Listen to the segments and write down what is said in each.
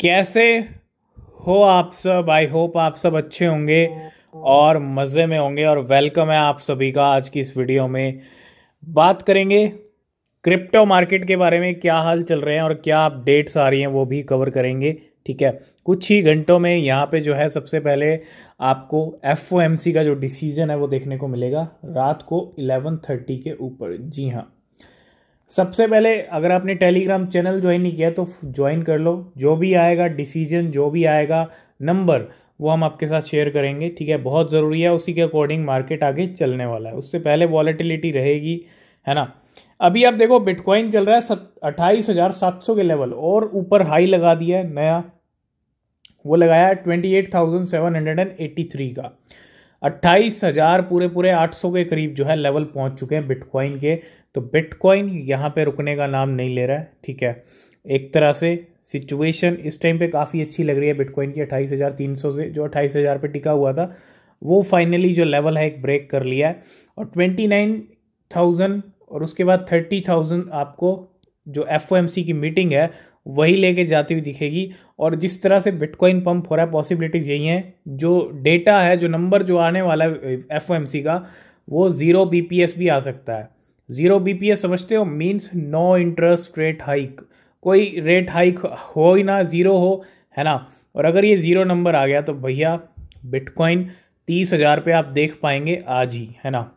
कैसे हो आप सब? आई होप आप सब अच्छे होंगे और मज़े में होंगे और वेलकम है आप सभी का आज की इस वीडियो में। बात करेंगे क्रिप्टो मार्केट के बारे में, क्या हाल चल रहे हैं और क्या अपडेट्स आ रही हैं वो भी कवर करेंगे, ठीक है? कुछ ही घंटों में यहाँ पे जो है सबसे पहले आपको एफओएमसी का जो डिसीज़न है वो देखने को मिलेगा। रात को 11:30 के ऊपर। जी हाँ। सबसे पहले अगर आपने टेलीग्राम चैनल ज्वाइन नहीं किया तो ज्वाइन कर लो। जो भी आएगा डिसीज़न जो भी आएगा नंबर वो हम आपके साथ शेयर करेंगे, ठीक है? बहुत ज़रूरी है, उसी के अकॉर्डिंग मार्केट आगे चलने वाला है। उससे पहले वॉलेटिलिटी रहेगी, है ना? अभी आप देखो बिटकॉइन चल रहा है अट्ठाईस हज़ार सात सौ के लेवल और ऊपर हाई लगा दिया है, नया। वो लगाया है twenty eight thousand seven hundred and eighty three का। अट्ठाईस हज़ार पूरे पूरे आठ सौ के करीब जो है लेवल पहुँच चुके हैं बिटकॉइन के। तो बिटकॉइन यहाँ पे रुकने का नाम नहीं ले रहा है, ठीक है? एक तरह से सिचुएशन इस टाइम पे काफ़ी अच्छी लग रही है बिटकॉइन की अट्ठाईस हज़ार तीन सौ से, जो अट्ठाईस हज़ार पे टिका हुआ था, वो फाइनली जो लेवल है एक ब्रेक कर लिया है। और ट्वेंटी नाइन थाउज़ेंड और उसके बाद थर्टी थाउज़ेंड आपको जो FOMC की मीटिंग है, वही लेके जाती हुई दिखेगी। और जिस तरह से बिटकॉइन पंप हो रहा है पॉसिबिलिटीज यही हैं। जो डेटा है, जो नंबर जो आने वाला है FOMC का, वो ज़ीरो बीपीएस भी आ सकता है। ज़ीरो बी समझते हो? Means no interest rate hike कोई रेट हाइक हो ही ना ज़ीरो हो, है ना? और अगर ये ज़ीरो नंबर आ गया तो भैया बिटकॉइन तीस हज़ार पे आप देख पाएँगे आज ही, है ना?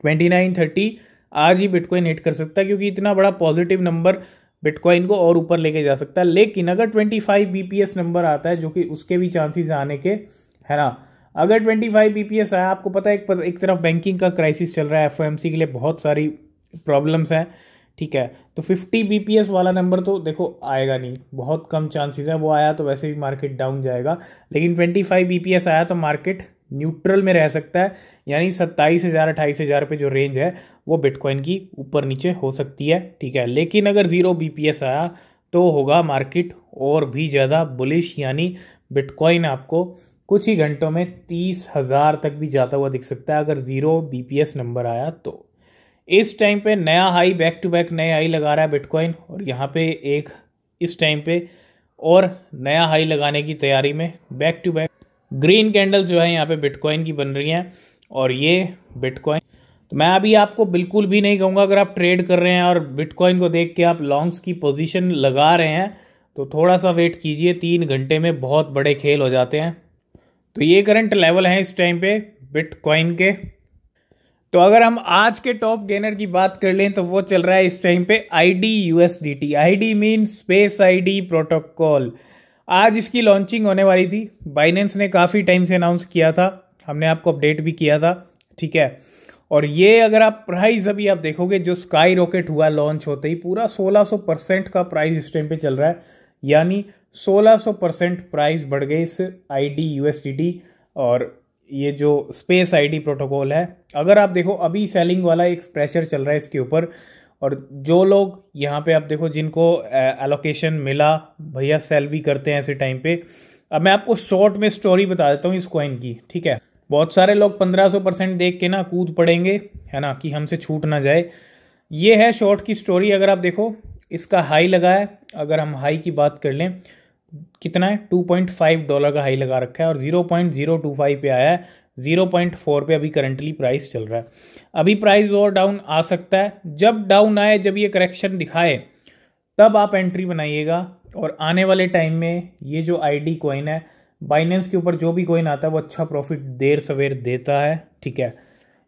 ट्वेंटी नाइन थर्टी आज ही बिटकॉइन हिट कर सकता है क्योंकि इतना बड़ा पॉजिटिव नंबर बिटकॉइन को और ऊपर लेके जा सकता है। लेकिन अगर 25 बीपीएस नंबर आता है, जो कि उसके भी चांसेस आने के, है ना? अगर 25 बीपीएस आया आपको पता है एक, एक तरफ़ बैंकिंग का क्राइसिस चल रहा है एफओएमसी के लिए बहुत सारी प्रॉब्लम्स हैं ठीक है? तो 50 बीपीएस वाला नंबर तो देखो आएगा नहीं बहुत कम चांसेस है वो आया तो वैसे भी मार्केट डाउन जाएगा लेकिन 25 बीपीएस आया तो मार्केट न्यूट्रल में रह सकता है यानी सत्ताईस हज़ार अट्ठाईस हज़ार पे जो रेंज है वो बिटकॉइन की ऊपर नीचे हो सकती है ठीक है? लेकिन अगर ज़ीरो बी आया तो होगा मार्केट और भी ज़्यादा बुलिश यानी बिटकॉइन आपको कुछ ही घंटों में तीस हज़ार तक भी जाता हुआ दिख सकता है, अगर ज़ीरो बीपीएस नंबर आया तो। इस टाइम पे नया हाई बैक टू बैक नया हाई लगा रहा है बिटकॉइन और यहाँ पे एक इस टाइम पे और नया हाई लगाने की तैयारी में back to back green candles जो है यहाँ पे बिटकॉइन की बन रही हैं, और ये बिटकॉइन तो मैं अभी आपको बिल्कुल भी नहीं कहूँगा, अगर आप ट्रेड कर रहे हैं और बिटकॉइन को देख के आप लॉन्ग्स की पोजीशन लगा रहे हैं तो थोड़ा सा वेट कीजिए, तीन घंटे में बहुत बड़े खेल हो जाते हैं। तो ये करंट लेवल हैं इस टाइम पे बिटकॉइन के। तो अगर हम आज के टॉप गेनर की बात कर लें तो वो चल रहा है इस टाइम पे I D U S D T I D mean space I D protocol. आज इसकी लॉन्चिंग होने वाली थी। बाइनेंस ने काफ़ी टाइम से अनाउंस किया था। हमने आपको अपडेट भी किया था। ठीक है? और ये अगर आप प्राइस अभी आप देखोगे, जो स्काई रॉकेट हुआ, लॉन्च होते ही पूरा 1600 परसेंट का प्राइस इस टाइम पे चल रहा है। यानी 1600 परसेंट प्राइस बढ़ गई इस आई डी और ये जो स्पेस आईडी प्रोटोकॉल है। अगर आप देखो, अभी सेलिंग वाला एक प्रेशर चल रहा है इसके ऊपर और जो लोग यहाँ पे आप देखो, जिनको एलोकेशन मिला, भैया सेल भी करते हैं ऐसे टाइम पे। अब मैं आपको शॉर्ट में स्टोरी बता देता हूँ इस कॉइन की, ठीक है? बहुत सारे लोग पंद्रह सौ परसेंट देख के ना कूद पड़ेंगे, है ना, कि हमसे छूट ना जाए। ये है शॉर्ट की स्टोरी अगर आप देखो, इसका हाई लगा है। अगर हम हाई की बात कर लें कितना है? टू पॉइंट फाइव डॉलर का हाई लगा रखा है और zero point zero two five पे आया है। ज़ीरो पॉइंट फोर पे अभी करंटली प्राइस चल रहा है। अभी प्राइस और डाउन आ सकता है। जब डाउन आए, जब ये करेक्शन दिखाए, तब आप एंट्री बनाइएगा और आने वाले टाइम में ये जो आईडी कॉइन है बाइनेंस के ऊपर जो भी कॉइन आता है, वो अच्छा प्रॉफिट देर सवेर देता है। ठीक है?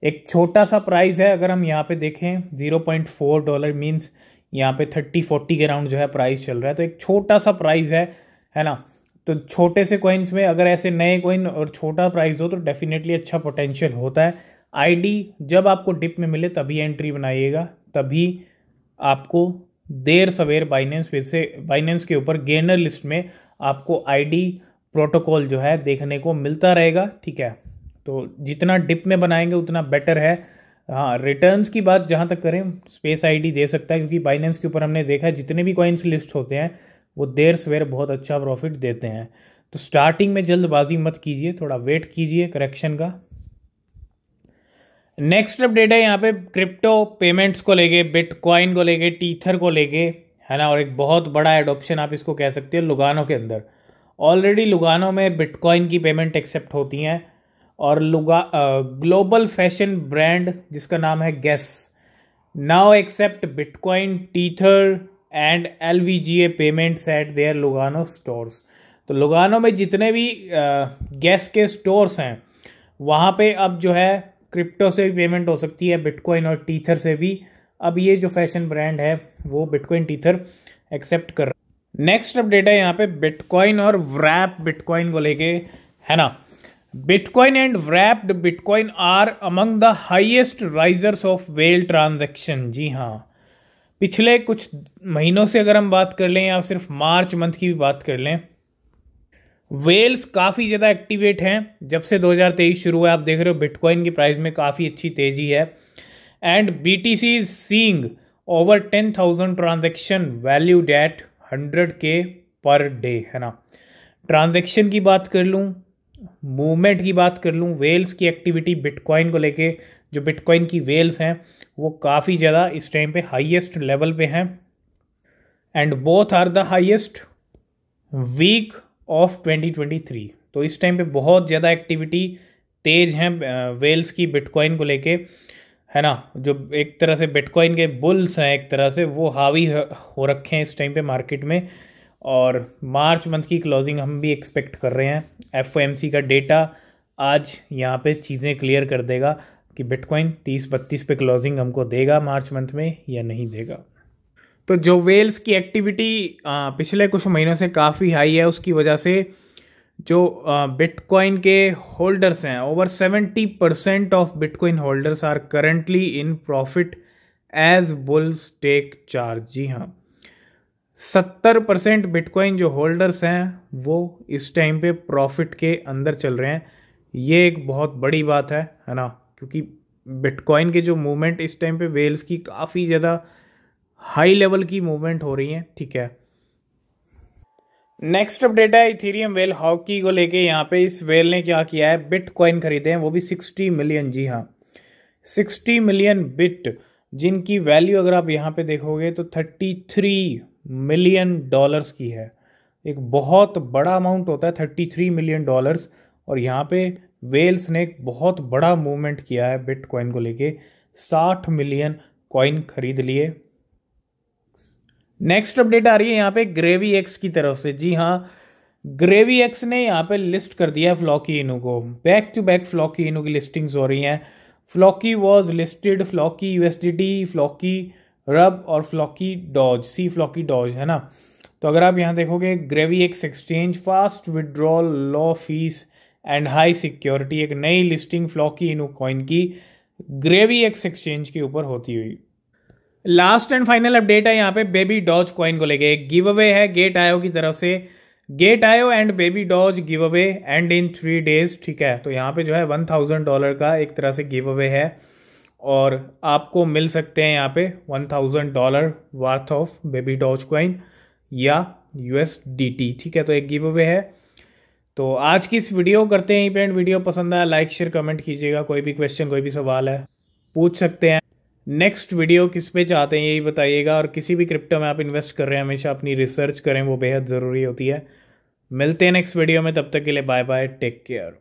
एक छोटा सा प्राइस है, अगर हम यहाँ पे देखें zero point four dollar means यहाँ पे थर्टी फोर्टी के राउंड जो है प्राइस चल रहा है। तो एक छोटा सा प्राइस है है ना? तो छोटे से कॉइन्स में अगर ऐसे नए कॉइन और छोटा प्राइस हो तो डेफिनेटली अच्छा पोटेंशियल होता है। आईडी जब आपको डिप में मिले, तभी एंट्री बनाइएगा। तभी आपको देर सवेर बाइनेंस फिर से बाइनेंस के ऊपर गेनर लिस्ट में आपको आईडी प्रोटोकॉल जो है देखने को मिलता रहेगा, ठीक है? तो जितना डिप में बनाएँगे, उतना बेटर है। हाँ रिटर्न्स की बात जहाँ तक करें स्पेस आईडी दे सकता है, क्योंकि बाइनेंस के ऊपर हमने देखा है, जितने भी कॉइन्स लिस्ट होते हैं वो देर सवेर बहुत अच्छा प्रॉफिट देते हैं। तो स्टार्टिंग में जल्दबाजी मत कीजिए, थोड़ा वेट कीजिए करेक्शन का। नेक्स्ट अपडेट है यहाँ पे क्रिप्टो पेमेंट्स को लेके बिटकॉइन को लेके टीथर को लेके, है ना? और एक बहुत बड़ा एडोप्शन आप इसको कह सकते हो लुगानो के अंदर। ऑलरेडी लुगानो में बिटकॉइन की पेमेंट एक्सेप्ट होती हैं। और लुगा ग्लोबल फ़ैशन ब्रांड जिसका नाम है Guess now accept bitcoin Tether and L V G A payments at their Lugano stores तो लुगानो में जितने भी गैस के स्टोर्स हैं, वहाँ पे अब जो है क्रिप्टो से भी पेमेंट हो सकती है बिटकॉइन और टीथर से भी। अब ये जो फ़ैशन ब्रांड है, वो बिटकॉइन टीथर एक्सेप्ट कर रहा नेक्स्ट अपडेट है यहाँ पे बिटकॉइन और व्रैप बिटकॉइन को लेके, है ना? Bitcoin and wrapped bitcoin are among the highest risers of whale transaction जी हाँ। पिछले कुछ महीनों से अगर हम बात कर लें या सिर्फ़ मार्च मंथ की भी बात कर लें, वेल्स काफ़ी ज़्यादा एक्टिवेट हैं। जब से 2023 शुरू हुआ आप देख रहे हो बिटकॉइन की प्राइस में काफ़ी अच्छी तेज़ी है। And B T C seeing over ten thousand transaction value date hundred K per day है ना? ट्रांजेक्शन की बात कर लूँ मूवमेंट की बात कर लूँ वेल्स की एक्टिविटी बिटकॉइन को लेके जो बिटकॉइन की वेल्स हैं, वो काफ़ी ज़्यादा इस टाइम पे हाईएस्ट लेवल पे हैं। And both are the highest week of 2023 तो इस टाइम पे बहुत ज़्यादा एक्टिविटी तेज़ हैं वेल्स की बिटकॉइन को लेके। है ना? जो एक तरह से बिटकॉइन के बुल्स हैं, एक तरह से वो हावी हो रखे हैं इस टाइम पे मार्केट में। और मार्च मंथ की क्लोजिंग हम भी एक्सपेक्ट कर रहे हैं। एफओएमसी का डेटा आज यहाँ पे चीज़ें क्लियर कर देगा कि बिटकॉइन तीस बत्तीस पे क्लोजिंग हमको देगा मार्च मंथ में या नहीं देगा। तो जो वेल्स की एक्टिविटी पिछले कुछ महीनों से काफ़ी हाई है, उसकी वजह से जो बिटकॉइन के होल्डर्स हैं over seventy percent of bitcoin holders are currently in profit as bulls take charge जी हाँ। सत्तर परसेंट बिटकॉइन जो होल्डर्स हैं, वो इस टाइम पे प्रॉफिट के अंदर चल रहे हैं। ये एक बहुत बड़ी बात है है ना? क्योंकि बिटकॉइन के जो मूवमेंट इस टाइम पे वेल्स की काफ़ी ज़्यादा हाई लेवल की मूवमेंट हो रही है, ठीक है? नेक्स्ट अपडेट है, इथीरियम वेल हॉकी को लेके यहाँ पे इस वेल ने क्या किया है? बिट कॉइन खरीदे हैं, वो भी सिक्सटी मिलियन, जी हाँ। सिक्सटी मिलियन बिट, जिनकी वैल्यू अगर आप यहाँ पे देखोगे तो थर्टी थ्री मिलियन डॉलर्स की है। एक बहुत बड़ा अमाउंट होता है थर्टी थ्री मिलियन डॉलर्स और यहाँ पे वेल्स ने एक बहुत बड़ा मूवमेंट किया है बिट कॉइन को लेके। साठ मिलियन कॉइन खरीद लिए। नेक्स्ट अपडेट आ रही है यहाँ पे ग्रेवी एक्स की तरफ़ से। जी हाँ ग्रेवी एक्स ने यहाँ पे लिस्ट कर दिया है फ्लॉकी इनू को। बैक टू बैक फ्लॉकी इनू की लिस्टिंग्स हो रही हैं। Floki was listed Floki USDT Floki rub और Floki Doge, see Floki Doge, है ना? तो अगर आप यहाँ देखोगे, gravy X exchange fast withdrawal low fees and high security एक नई लिस्टिंग फ्लॉकी इनू कॉइन की ग्रेवी एक्स एक्सचेंज के ऊपर होती हुई। लास्ट एंड फाइनल अपडेट है यहाँ पे बेबी डॉज कॉइन को लेके। एक गिव अवे है गेट आयो की तरफ़ से। Gate io and baby doge give away and in three days ठीक है? तो यहाँ पे जो है वन थाउज़ेंड डॉलर का एक तरह से गिव अवे है। और आपको मिल सकते हैं यहाँ पे one thousand dollar worth of baby doge coin या यूएसडीटी ठीक है? तो एक गिव अवे है। तो आज की इस वीडियो करते हैं पेंट वीडियो पसंद आया लाइक शेयर कमेंट कीजिएगा। कोई भी क्वेश्चन कोई भी सवाल है, पूछ सकते हैं। नेक्स्ट वीडियो किस पे चाहते हैं, यही बताइएगा। और किसी भी क्रिप्टो में आप इन्वेस्ट कर रहे हैं, हमेशा अपनी रिसर्च करें, वो बेहद ज़रूरी होती है। मिलते हैं नेक्स्ट वीडियो में, तब तक के लिए बाय बाय टेक केयर